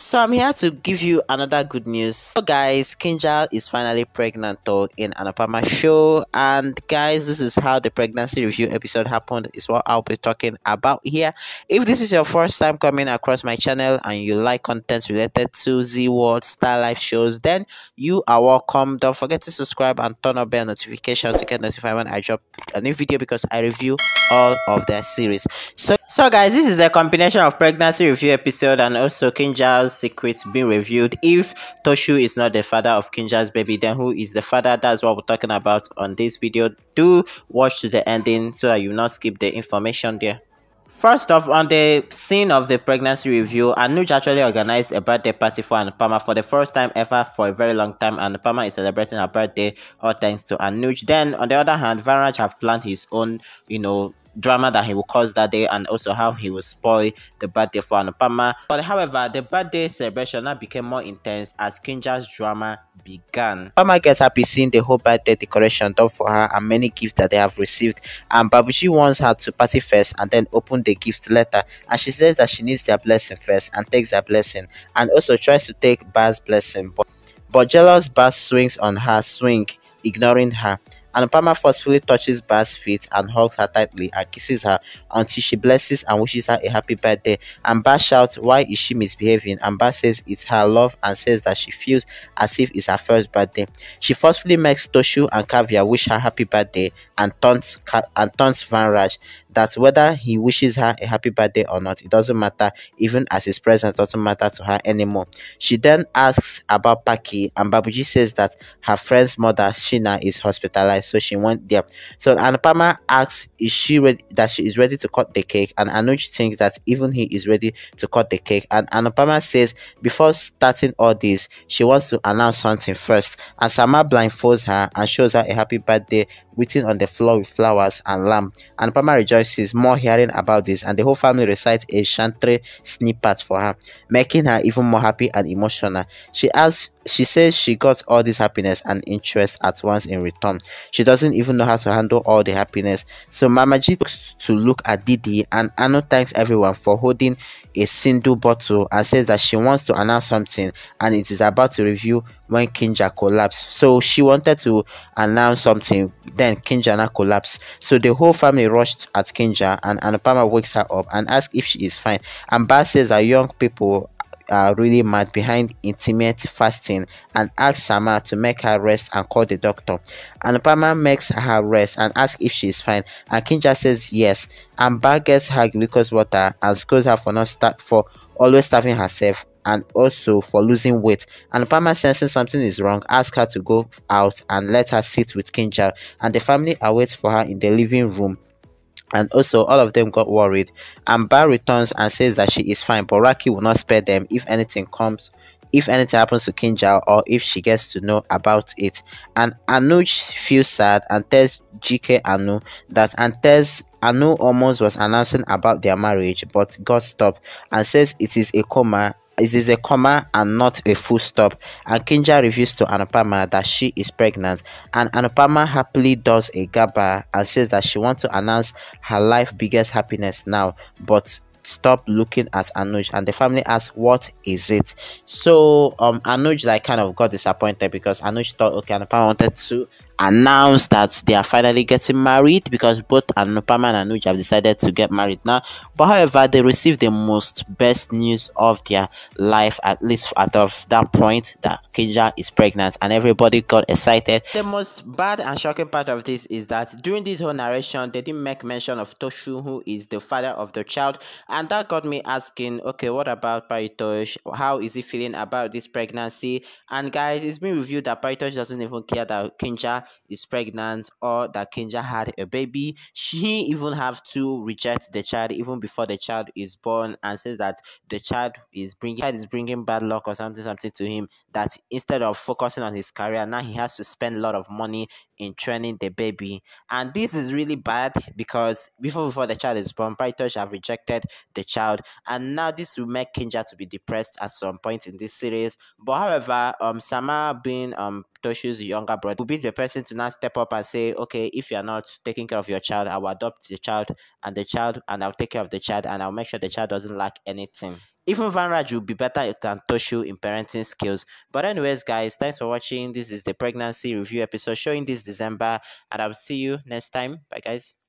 So I'm here to give you another good news. So guys, Kinjal is finally pregnant though in Anupama show and guys this is how the pregnancy review episode happened is what I'll be talking about here. If this is your first time coming across my channel and you like contents related to Zee World Star Life shows then you are welcome. Don't forget to subscribe and turn on bell notifications to get notified when I drop a new video because I review all of their series. So so guys this is a combination of pregnancy review episode and also Secrets being revealed. If Toshu is not the father of Kinjal's baby, then who is the father? That's what we're talking about on this video. Do watch to the ending so that you not skip the information there. First off, on the scene of the pregnancy review, Anuj actually organized a birthday party for Anupama for the first time ever for a very long time. And Anupama is celebrating her birthday, all thanks to Anuj. Then, on the other hand, Vanraj have planned his own, you know, drama that he will cause that day and also how he will spoil the birthday for Anupama. But however, the birthday celebration now became more intense as Kinjal's drama began. Anupama gets happy seeing the whole birthday decoration done for her and many gifts that they have received and Babuji wants her to party first and then open the gift letter and she says that she needs their blessing first and takes their blessing and also tries to take Baa's blessing but, but jealous Baa swings on her swing ignoring her Anupama forcefully touches Baa's feet and hugs her tightly and kisses her until she blesses and wishes her a happy birthday. And Baa shouts, Why is she misbehaving? And Baa says it's her love and says that she feels as if it's her first birthday. She forcefully makes Toshu and Kavya wish her happy birthday and taunts, and taunts Vanraj that whether he wishes her a happy birthday or not, it doesn't matter, even as his presence doesn't matter to her anymore. She then asks about Pakhi, and Babuji says that her friend's mother, Shina, is hospitalized, so she went there. So Anupama asks, is she ready that she is ready to cut the cake? And Anuj thinks that even he is ready to cut the cake. And Anupama says before starting all this, she wants to announce something first. And Samar blindfolds her and shows her a happy birthday written on the floor with flowers and lamb. And Pama rejoices more hearing about this, and the whole family recites a chantre snippet for her, making her even more happy and emotional. She asks she says she got all this happiness and interest at once in return. She doesn't even know how to handle all the happiness. So Mama G looks to look at Didi and Anu thanks everyone for holding a single bottle and says that she wants to announce something and it is about to review when Kinjal collapsed. So she wanted to announce something, then Kinjal now collapsed. So the whole family rushed at Kinjal and Anupama wakes her up and asks if she is fine. And Ba says that young people are really mad behind intermittent fasting and asks Samar to make her rest and call the doctor. And Pama makes her rest and asks if she is fine. And Kinjal says yes. And Ba gets her glucose water and scolds her for not start for always starving herself and also for losing weight. And Pama sensing something is wrong, asks her to go out and let her sit with Kinjal. And the family awaits for her in the living room and also all of them got worried. And Baa returns and says that she is fine but Raki will not spare them if anything comes if anything happens to Kinjal or if she gets to know about it. And Anuj feels sad and tells GK Anu that and tells Anu almost was announcing about their marriage but got stopped and says it is a coma it is a comma and not a full stop. And Kinjal reveals to Anupama that she is pregnant. And Anupama happily does a garba and says that she wants to announce her life biggest happiness now. But stop looking at Anuj and the family asks what is it so um Anuj like kind of got disappointed because Anuj thought okay Anupama wanted to announced that they are finally getting married because both Anupama and Anuj have decided to get married now. But however, they received the most best news of their life, at least at of that point, that Kinjal is pregnant and everybody got excited. The most bad and shocking part of this is that during this whole narration, they didn't make mention of Toshu, who is the father of the child, and that got me asking, okay, what about Paritosh? How is he feeling about this pregnancy? And guys, it's been reviewed that Paritosh doesn't even care that Kinjal is pregnant or that Kinjal had a baby, she even have to reject the child even before the child is born and says that the child is bringing is bringing bad luck or something something to him. That instead of focusing on his career, now he has to spend a lot of money in training the baby. And this is really bad because before before the child is born, Paritosh have rejected the child, and now this will make Kinjal to be depressed at some point in this series. But however, um, Samar being um Toshu's younger brother will be the person to now step up and say, okay, if you're not taking care of your child, I will adopt the child and the child, and I'll take care of the child, and I'll make sure the child doesn't lack anything even Vanraj will be better than Toshu in parenting skills. But anyways, guys, thanks for watching. This is the pregnancy review episode showing this December, and I'll see you next time. Bye, guys.